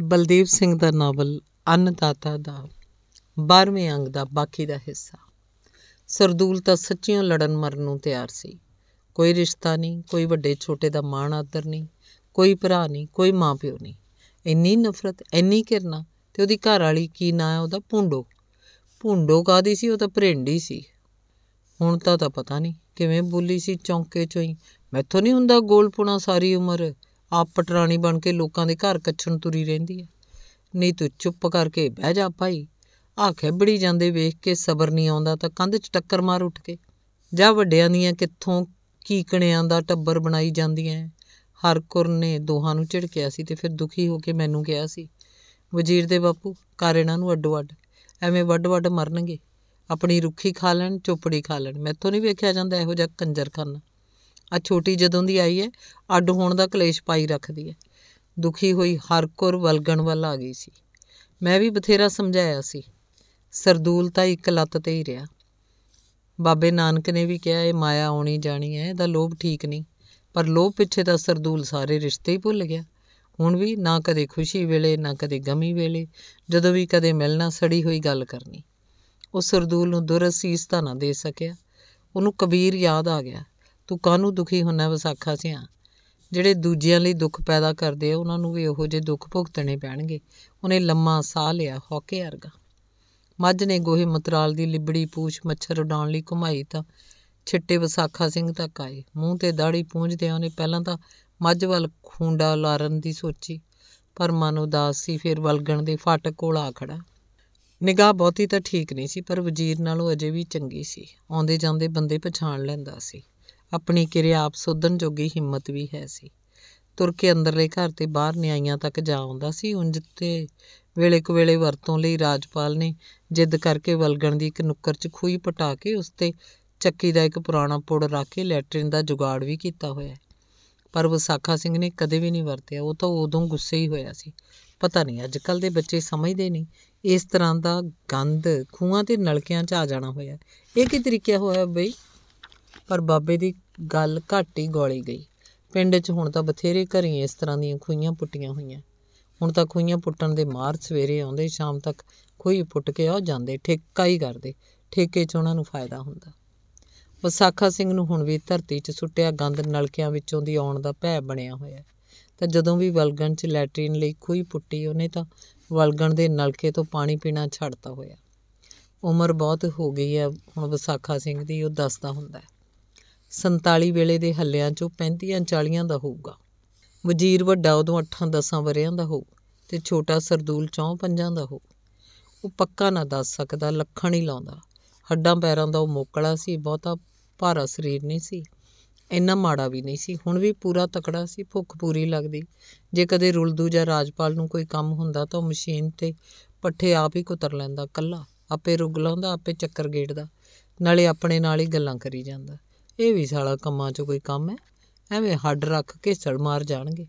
ਬਲਦੇਵ ਸਿੰਘ ਦਾ ਨਾਵਲ ਅੰਨਦਾਤਾ ਦਾ 12ਵੇਂ ਅੰਗ ਦਾ ਬਾਕੀ ਦਾ ਹਿੱਸਾ। ਸਰਦੂਲ ਤਾਂ ਸੱਚੀਓ ਲੜਨ ਮਰਨ ਨੂੰ ਤਿਆਰ ਸੀ। ਕੋਈ ਰਿਸ਼ਤਾ ਨਹੀਂ, ਕੋਈ ਵੱਡੇ ਛੋਟੇ ਦਾ ਮਾਣ ਆਦਰ ਨਹੀਂ, ਕੋਈ ਭਰਾ ਨਹੀਂ, ਕੋਈ ਮਾਂ ਪਿਓ ਨਹੀਂ। ਇੰਨੀ ਨਫ਼ਰਤ, ਇੰਨੀ ਘਿਰਨਾ ਤੇ ਉਹਦੀ ਘਰ ਵਾਲੀ ਕੀ ਨਾਂ ਹੈ ਉਹਦਾ? ਪੁੰਡੋ ਪੁੰਡੋ ਕਾਦੀ ਸੀ? ਉਹ ਤਾਂ ਭਰਿੰਡੀ ਸੀ। ਹੁਣ ਤਾਂ ਤਾਂ ਪਤਾ ਨਹੀਂ ਕਿਵੇਂ ਬੋਲੀ ਸੀ ਚੌਂਕੇ ਚੋਂ ਹੀ। ਮੈਥੋਂ ਨਹੀਂ ਹੁੰਦਾ ਗੋਲਪੁਣਾ ਸਾਰੀ ਉਮਰ। ਆਪ ਪਟਰਾਣੀ ਬਣ ਕੇ ਲੋਕਾਂ ਦੇ ਘਰ ਕੱਛਣ ਤੁਰੀ ਰਹਿੰਦੀ ਹੈ ਨਹੀਂ ਤੂੰ ਚੁੱਪ ਕਰਕੇ ਬਹਿ ਜਾ ਭਾਈ। ਆਖੇ ਬੜੀ ਜਾਂਦੇ ਵੇਖ ਕੇ ਸਬਰ ਨਹੀਂ ਆਉਂਦਾ ਤਾਂ ਕੰਧ 'ਚ ਟੱਕਰ ਮਾਰ ਉੱਠ ਕੇ। ਜਾ ਵੱਡਿਆਂ ਦੀਆਂ ਕਿੱਥੋਂ ਕੀਕਣਿਆਂ ਦਾ ਟੱਬਰ ਬਣਾਈ ਜਾਂਦੀਆਂ ਹਰਕੁਰ ਨੇ ਦੋਹਾਂ ਨੂੰ ਝਿੜਕਿਆ ਸੀ ਤੇ ਫਿਰ ਦੁਖੀ ਹੋ ਕੇ ਮੈਨੂੰ ਕਿਹਾ ਸੀ, ਵਜ਼ੀਰ ਦੇ ਬਾਪੂ ਕਰ ਇਹਨਾਂ ਨੂੰ ਅੱਡੋ ਅੱਡ। ਐਵੇਂ ਵੱਡ-ਵੱਡ ਮਰਨਗੇ। ਆਪਣੀ ਰੁੱਖੀ ਖਾ ਲੈਣ, ਚੋਪੜੀ ਖਾ ਲੈਣ। ਮੈਥੋਂ ਨਹੀਂ ਵੇਖਿਆ ਜਾਂਦਾ ਇਹੋ ਜਿਹਾ ਕੰਜਰਖਾਨਾ। ਆ ਛੋਟੀ ਜਦੋਂ ਦੀ ਆਈ ਹੈ, ਅੱਡ ਹੋਣ ਦਾ ਕਲੇਸ਼ ਪਾਈ ਰੱਖਦੀ ਹੈ। ਦੁਖੀ ਹੋਈ ਹਰਕੁਰ ਵਲਗਣ ਵੱਲ ਆ ਗਈ ਸੀ। ਮੈਂ ਵੀ ਬਥੇਰਾ ਸਮਝਾਇਆ ਸੀ। ਸਰਦੂਲ ਤਾਂ ਇੱਕ ਲੱਤ ਤੇ ਹੀ ਰਿਹਾ। ਬਾਬੇ ਨਾਨਕ ਨੇ ਵੀ ਕਿਹਾ, ਇਹ ਮਾਇਆ ਆਉਣੀ ਜਾਣੀ ਹੈ, ਇਹਦਾ ਲੋਭ ਠੀਕ ਨਹੀਂ। ਪਰ ਲੋਭ ਪਿੱਛੇ ਤਾਂ ਸਰਦੂਲ ਸਾਰੇ ਰਿਸ਼ਤੇ ਹੀ ਭੁੱਲ ਗਿਆ। ਹੁਣ ਵੀ ਨਾ ਕਦੇ ਖੁਸ਼ੀ ਵੇਲੇ, ਨਾ ਕਦੇ ਗਮੀ ਵੇਲੇ, ਜਦੋਂ ਵੀ ਕਦੇ ਮਿਲਣਾ, ਸੜੀ ਹੋਈ ਗੱਲ ਕਰਨੀ। ਉਹ ਸਰਦੂਲ ਨੂੰ ਦੁਰਸੀਸ ਤਾਂ ਨਾ ਦੇ ਸਕਿਆ। ਉਹਨੂੰ ਕਬੀਰ ਯਾਦ ਆ ਗਿਆ। ਤੂੰ ਕਾਹਨੂੰ ਦੁਖੀ ਹੁੰਨਾ ਵਿਸਾਖਾ ਸਿਆ? ਜਿਹੜੇ ਦੂਜਿਆਂ ਲਈ ਦੁੱਖ ਪੈਦਾ ਕਰਦੇ ਆ, ਉਹਨਾਂ ਨੂੰ ਵੀ ਉਹੋ ਜਿਹੇ ਦੁੱਖ ਭੁਗਤਣੇ ਪੈਣਗੇ। ਉਹਨੇ ਲੰਮਾ ਸਾਹ ਲਿਆ, ਹੌਕੇ ਵਰਗਾ। ਮੱਝ ਨੇ ਗੋਹੇ ਮਤਰਾਲ ਦੀ ਲਿਬੜੀ ਪੂਛ ਮੱਛਰ ਉਡਾਉਣ ਲਈ ਘੁਮਾਈ ਤਾਂ ਛਿੱਟੇ ਵਿਸਾਖਾ ਸਿੰਘ ਤੱਕ ਆਏ। ਮੂੰਹ ਤੇ ਦਾੜੀ ਪੂੰਝਦਿਆਂ ਉਹਨੇ ਪਹਿਲਾਂ ਤਾਂ ਮੱਝ ਵੱਲ ਖੂੰਡਾ ਲਾਰਨ ਦੀ ਸੋਚੀ, ਪਰ ਮਨ ਉਦਾਸ ਸੀ, ਫਿਰ ਵਲਗਣ ਦੇ ਫਾਟਕ ਕੋਲ ਆ ਖੜਾ ਨਿਗਾਹ ਬਹੁਤੀ ਤਾਂ ਠੀਕ ਨਹੀਂ ਸੀ, ਪਰ ਵਜ਼ੀਰ ਨਾਲੋਂ ਅਜੇ ਵੀ ਚੰਗੀ ਸੀ। ਆਉਂਦੇ ਜਾਂਦੇ ਬੰਦੇ ਪਛਾਣ ਲੈਂਦਾ ਸੀ। ਆਪਣੀ ਕਿਰਿਆ ਆਪ ਸੋਧਣ ਜੋਗੀ ਹਿੰਮਤ ਵੀ ਹੈ ਸੀ। ਤੁਰ ਕੇ ਅੰਦਰਲੇ ਘਰ ਤੇ ਬਾਹਰ ਨਿਆਈਆਂ ਤੱਕ ਜਾ ਆਉਂਦਾ ਸੀ। ਉਂਝ ਤੇ ਵੇਲੇ ਕੁ ਵੇਲੇ ਵਰਤੋਂ ਲਈ ਰਾਜਪਾਲ ਨੇ ਜਿੱਦ ਕਰਕੇ ਵਲਗਣ ਦੀ ਇੱਕ ਨੁੱਕਰ 'ਚ ਖੂਹੀ ਪਟਾ ਕੇ ਉਸ ਤੇ ਚੱਕੀ ਦਾ ਇੱਕ ਪੁਰਾਣਾ ਪੁੜ ਰੱਖ ਕੇ ਲੈਟਰਿਨ ਦਾ ਜੁਗਾੜ ਵੀ ਕੀਤਾ ਹੋਇਆ ਪਰ ਵਿਸਾਖਾ ਸਿੰਘ ਨੇ ਕਦੇ ਵੀ ਨਹੀਂ ਵਰਤਿਆ। ਉਹ ਤਾਂ ਉਦੋਂ ਗੁੱਸੇ ਹੀ ਹੋਇਆ ਸੀ। ਪਤਾ ਨਹੀਂ ਅੱਜ ਕੱਲ ਦੇ ਬੱਚੇ ਸਮਝਦੇ ਨਹੀਂ। ਇਸ ਤਰ੍ਹਾਂ ਦਾ ਗੰਦ ਖੂਹਾਂ ਤੇ ਨਲਕਿਆਂ 'ਚ ਆ ਜਾਣਾ ਹੋਇਆ ਇਹ ਕੀ ਤਰੀਕਾ ਹੋਇਆ ਬਈ? ਪਰ ਬਾਬੇ ਦੀ ਗੱਲ ਘੱਟ ਹੀ ਗੋਲੀ ਗਈ। ਪਿੰਡ 'ਚ ਹੁਣ ਤਾਂ ਬਥੇਰੇ ਘਰੀ ਇਸ ਤਰ੍ਹਾਂ ਦੀਆਂ ਖੂਹੀਆਂ ਪੁੱਟੀਆਂ ਹੋਈਆਂ। ਹੁਣ ਤਾਂ ਖੂਹੀਆਂ ਪੁੱਟਣ ਦੇ ਮਾਰ ਸਵੇਰੇ ਆਉਂਦੇ, ਸ਼ਾਮ ਤੱਕ ਖੂਹੀ ਪੁੱਟ ਕੇ ਆ ਜਾਂਦੇ, ਠੇਕਾ ਹੀ ਕਰਦੇ। ਠੇਕੇ 'ਚ ਉਹਨਾਂ ਨੂੰ ਫਾਇਦਾ ਹੁੰਦਾ। ਵਿਸਾਖਾ ਸਿੰਘ ਨੂੰ ਹੁਣ ਵੀ ਧਰਤੀ 'ਚ ਸੁੱਟਿਆ ਗੰਦ, ਨਲਕਿਆਂ ਵਿੱਚੋਂ ਦੀ ਆਉਣ ਦਾ ਭੈ ਬਣਿਆ ਹੋਇਆ। ਤਾਂ ਜਦੋਂ ਵੀ ਵਲਗਣ 'ਚ ਲੈਟਰੀਨ ਲਈ ਖੂਹੀ ਪੁੱਟੀ, ਉਹਨੇ ਤਾਂ ਵਲਗਣ ਦੇ ਨਲਕੇ ਤੋਂ ਪਾਣੀ ਪੀਣਾ ਛੱਡਤਾ ਹੋਇਆ। ਉਮਰ ਬਹੁਤ ਹੋ ਗਈ ਹੈ, ਹੁਣ ਵਿਸਾਖਾ ਸਿੰਘ ਦੀ, ਉਹ ਦੱਸਦਾ ਹੁੰਦਾ 47 ਵੇਲੇ ਦੇ ਹੱਲਿਆਂ 'ਚੋਂ 35 40 ਦਾ ਹੋਊਗਾ। ਵਜ਼ੀਰ ਵੱਡਾ ਉਦੋਂ 8-10 ਵਰਿਆਂ ਦਾ ਹੋਊ ਤੇ ਛੋਟਾ ਸਰਦੂਲ ਚੌਂ ਪੰਜਾਂ ਦਾ ਹੋਊ। ਉਹ ਪੱਕਾ ਨਾ ਦੱਸ ਸਕਦਾ, ਲੱਖਣ ਹੀ ਲਾਉਂਦਾ। ਹੱਡਾਂ ਪੈਰਾਂ ਦਾ ਉਹ ਮੋਕਲਾ ਸੀ, ਬਹੁਤਾ ਭਾਰਾ ਸਰੀਰ ਨਹੀਂ ਸੀ, ਇੰਨਾ ਮਾੜਾ ਵੀ ਨਹੀਂ ਸੀ। ਹੁਣ ਵੀ ਪੂਰਾ ਤਕੜਾ ਸੀ, ਭੁੱਖ ਪੂਰੀ ਲੱਗਦੀ। ਜੇ ਕਦੇ ਰੁਲਦੂ ਜਾਂ ਰਾਜਪਾਲ ਨੂੰ ਕੋਈ ਕੰਮ ਹੁੰਦਾ ਤਾਂ ਉਹ ਮਸ਼ੀਨ ਤੇ ਪੱਠੇ ਆਪ ਹੀ ਕੁਤਰ ਲੈਂਦਾ, ਕੱਲਾ। ਆਪੇ ਰੁਗ ਲਾਉਂਦਾ, ਆਪੇ ਚੱਕਰ ਗੇੜਦਾ, ਨਾਲੇ ਆਪਣੇ ਨਾਲ ਹੀ ਗੱਲਾਂ ਕਰੀ ਜਾਂਦਾ। ਇਹ ਵੀ ਸਾਲਾ ਕੰਮਾਂ 'ਚ ਕੋਈ ਕੰਮ ਹੈ? ਐਵੇਂ ਹੱਡ ਰੱਖ ਕੇ ਸੜ ਮਾਰ ਜਾਣਗੇ।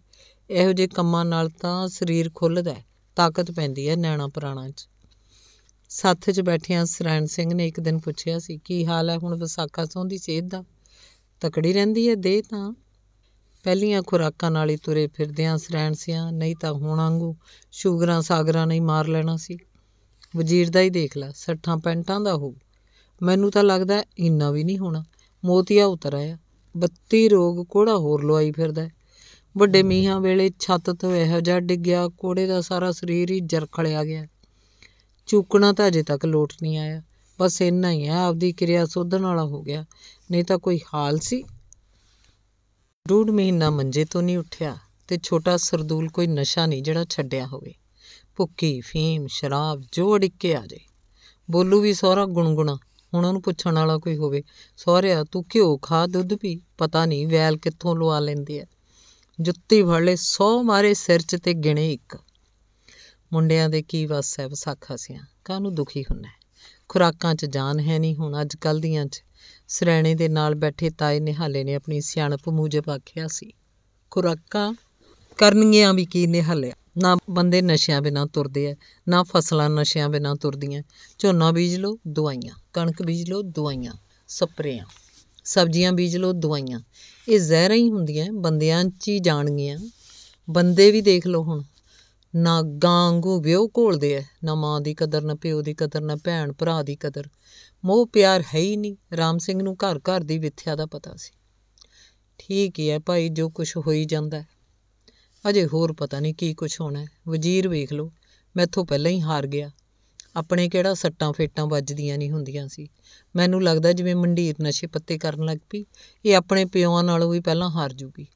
ਇਹੋ ਜਿਹੇ ਕੰਮਾਂ ਨਾਲ ਤਾਂ ਸਰੀਰ ਖੁੱਲਦਾ ਤਾਕਤ ਪੈਂਦੀ ਹੈ ਨੈਣਾ ਪ੍ਰਾਣਾ 'ਚ। ਸੱਥ 'ਚ ਬੈਠਿਆਂ ਸਰੈਣ ਸਿੰਘ ਨੇ ਇੱਕ ਦਿਨ ਪੁੱਛਿਆ ਸੀ, ਕੀ ਹਾਲ ਹੈ ਹੁਣ ਵਿਸਾਖਾ ਸੋਂ ਦੀ ਸਿਹਤ ਦਾ? ਤਕੜੀ ਰਹਿੰਦੀ ਹੈ ਦੇਹ ਤਾਂ? ਪਹਿਲੀਆਂ ਖੁਰਾਕਾਂ ਨਾਲ ਹੀ ਤੁਰੇ ਫਿਰਦਿਆਂ ਸਰੈਣ ਸਿਆਂ, ਨਹੀਂ ਤਾਂ ਹੁਣ ਵਾਂਗੂ ਸ਼ੂਗਰਾਂ ਸਾਗਰਾਂ ਨਹੀਂ ਮਾਰ ਲੈਣਾ ਸੀ। ਵਜ਼ੀਰ ਦਾ ਹੀ ਦੇਖ ਲੈ, ਸੱਠਾਂ ਪੈਂਟਾਂ ਦਾ ਹੋ ਮੈਨੂੰ ਤਾਂ ਲੱਗਦਾ ਇੰਨਾ ਵੀ ਨਹੀਂ ਹੋਣਾ। ਮੋਤੀਆ ਉਤਰ ਆਇਆ। 32 ਰੋਗ ਕੋੜਾ ਹੋਰ ਲਵਾਈ ਫਿਰਦਾ ਵੱਡੇ ਮੀਹਾਂ ਵੇਲੇ ਛੱਤ ਤੋਂ ਇਹੋ ਜਿਹਾ ਡਿੱਗਿਆ ਕੋੜੇ ਦਾ ਸਾਰਾ ਸਰੀਰ ਹੀ ਜਰਖਲਿਆ ਗਿਆ। ਚੂਕਣਾ ਤਾਂ ਅਜੇ ਤੱਕ ਲੋਟ ਨਹੀਂ ਆਇਆ। ਬਸ ਇੰਨਾ ਹੀ ਹੈ, ਆਪਦੀ ਕਿਰਿਆ ਸੋਧਣ ਵਾਲਾ ਹੋ ਗਿਆ। ਨਹੀਂ ਤਾਂ ਕੋਈ ਹਾਲ ਸੀ? ਡੂਢ ਮਹੀਨਾ ਮੰਜੇ ਤੋਂ ਨਹੀਂ ਉੱਠਿਆ ਤੇ ਛੋਟਾ ਸਰਦੂਲ ਕੋਈ ਨਸ਼ਾ ਨਹੀਂ ਜਿਹੜਾ ਛੱਡਿਆ ਹੋਵੇ। ਭੁੱਕੀ, ਫੀਮ, ਸ਼ਰਾਬ, ਜੋ ਅੜਿੱਕੇ ਆ ਜੇ ਬੋਲੂ ਵੀ ਸਹੁਰਾ ਗੁਣਗੁਣਾ। ਹੁਣ ਉਹਨੂੰ ਪੁੱਛਣ ਵਾਲਾ ਕੋਈ ਹੋਵੇ, ਸਹੁਰਿਆ, ਤੂੰ ਘਿਓ ਖਾ, ਦੁੱਧ ਪੀ, ਪਤਾ ਨਹੀਂ ਵੈਲ ਕਿੱਥੋਂ ਲਵਾ ਲੈਂਦੇ ਆ। ਜੁੱਤੀ ਫੜ ਲੈ 100 ਮਾਰੇ ਸਿਰ 'ਚ ਤੇ ਗਿਣੇ ਇੱਕ। ਮੁੰਡਿਆਂ ਦੇ ਕੀ ਵਸ ਹੈ ਵਿਸਾਖਾ ਸਿਆਂ, ਕਾਹਨੂੰ ਦੁਖੀ ਹੁੰਨਾ ਖੁਰਾਕਾਂ 'ਚ ਜਾਨ ਹੈ ਨਹੀਂ ਹੁਣ ਅੱਜ ਕੱਲ ਦੀਆਂ 'ਚ। ਸਰੈਣੇ ਦੇ ਨਾਲ ਬੈਠੇ ਤਾਏ ਨਿਹਾਲੇ ਨੇ ਆਪਣੀ ਸਿਆਣਪ ਮੂਜਬ ਆਖਿਆ ਸੀ। ਖੁਰਾਕਾਂ ਕਰਨਗੀਆਂ ਵੀ ਕੀ ਨਿਹਾਲਿਆ? ਨਾ ਬੰਦੇ ਨਸ਼ਿਆਂ ਬਿਨਾਂ ਤੁਰਦੇ ਐ ਨਾ ਫਸਲਾਂ ਨਸ਼ਿਆਂ ਬਿਨਾਂ ਤੁਰਦੀਆਂ। ਝੋਨਾ ਬੀਜ ਲਓ, ਦਵਾਈਆਂ। ਕਣਕ ਬੀਜ ਲਓ, ਦਵਾਈਆਂ। ਸਪਰੇਆਂ। ਸਬਜ਼ੀਆਂ ਬੀਜ ਲਓ, ਦਵਾਈਆਂ। ਇਹ ਜ਼ਹਿਰਾਂ ਹੀ ਹੁੰਦੀਆਂ, ਬੰਦਿਆਂ 'ਚ ਹੀ ਜਾਣਗੀਆਂ। ਬੰਦੇ ਵੀ ਦੇਖ ਲਓ ਹੁਣ। ਨਾ ਗਾਂਗੂ ਵਿਉ ਘੋਲਦੇ ਐ ਨਾ ਮਾਂ ਦੀ ਕਦਰ, ਨਾ ਪਿਓ ਦੀ ਕਦਰ, ਨਾ ਭੈਣ ਭਰਾ ਦੀ ਕਦਰ। ਮੋਹ ਪਿਆਰ ਹੈ ਹੀ ਨਹੀਂ, ਰਾਮ ਸਿੰਘ ਨੂੰ ਘਰ ਘਰ ਦੀ ਵਿਥਿਆ ਦਾ ਪਤਾ ਸੀ। ਠੀਕ ਹੀ ਹੈ ਭਾਈ, ਜੋ ਕੁਝ ਹੋਈ ਜਾਂਦਾ ਅਜੇ ਹੋਰ ਪਤਾ ਨਹੀਂ ਕੀ ਕੁਝ ਹੋਣਾ ਵਜ਼ੀਰ ਵੇਖ ਲਓ, ਮੈਥੋਂ ਪਹਿਲਾਂ ਹੀ ਹਾਰ ਗਿਆ। ਆਪਣੇ ਕਿਹੜਾ ਸੱਟਾਂ ਫੇਟਾਂ ਵੱਜਦੀਆਂ ਨਹੀਂ ਹੁੰਦੀਆਂ ਸੀ। ਮੈਨੂੰ ਲੱਗਦਾ ਜਿਵੇਂ ਮੰਡੀਰ ਨਸ਼ੇ ਪੱਤੇ ਕਰਨ ਲੱਗ ਪਈ, ਇਹ ਆਪਣੇ ਪਿਓਾਂ ਨਾਲੋਂ ਵੀ ਪਹਿਲਾਂ ਹਾਰ ਜੂਗੀ।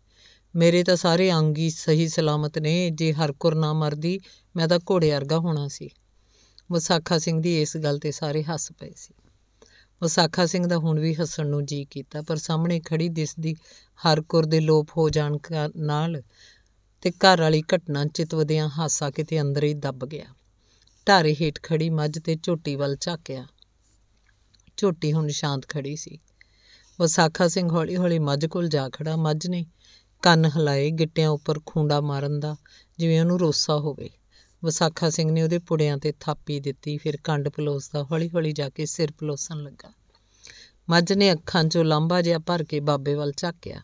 ਮੇਰੇ ਤਾਂ ਸਾਰੇ ਅੰਗ ਹੀ ਸਹੀ ਸਲਾਮਤ ਨੇ, ਜੇ ਹਰਕੁਰ ਨਾ ਮਰਦੀ, ਮੈਂ ਤਾਂ ਘੋੜੇ ਵਰਗਾ ਹੋਣਾ ਸੀ। ਵਿਸਾਖਾ ਸਿੰਘ ਦੀ ਇਸ ਗੱਲ ਤੇ ਸਾਰੇ ਹੱਸ ਪਏ ਸੀ। ਵਿਸਾਖਾ ਸਿੰਘ ਦਾ ਹੁਣ ਵੀ ਹੱਸਣ ਨੂੰ ਜੀ ਕੀਤਾ, ਪਰ ਸਾਹਮਣੇ ਖੜੀ ਦਿਸਦੀ ਹਰਕੁਰ ਦੇ ਲੋਪ ਹੋ ਜਾਣ ਨਾਲ ਤੇ ਘਰ ਵਾਲੀ ਘਟਨਾ ਚਿਤਵਦਿਆਂ ਹਾਸਾ ਕਿਤੇ ਅੰਦਰ ਹੀ ਦੱਬ ਗਿਆ। ਢਾਰੇ ਹੇਠ ਖੜੀ ਮੱਝ ਤੇ ਝੋਟੀ ਵੱਲ ਝਾਕਿਆ। ਝੋਟੀ ਹੁਣ ਸ਼ਾਂਤ ਖੜੀ ਸੀ। ਵਿਸਾਖਾ ਸਿੰਘ ਹੌਲੀ-ਹੌਲੀ ਮੱਝ ਕੋਲ ਜਾ ਖੜਾ। ਮੱਝ ਨੇ ਕੰਨ ਹਿਲਾਏ, ਗਿੱਟਿਆਂ ਉੱਪਰ ਖੁੰਡਾ ਮਾਰਨ ਦਾ, ਜਿਵੇਂ ਉਹਨੂੰ ਰੋਸਾ ਹੋਵੇ। ਵਿਸਾਖਾ ਸਿੰਘ ਨੇ ਉਹਦੇ ਪੁੜਿਆਂ ਤੇ ਥਾਪੀ ਦਿੱਤੀ, ਫਿਰ ਕੰਡ ਪਲੋਸਦਾ ਹੌਲੀ-ਹੌਲੀ ਜਾ ਕੇ ਸਿਰ ਪਲੋਸਣ ਲੱਗਾ। ਮੱਝ ਨੇ ਅੱਖਾਂ 'ਚੋਂ ਲਾਂਬਾ ਜਿਹਾ ਭਰ ਕੇ ਬਾਬੇ ਵੱਲ ਝਾਕਿਆ।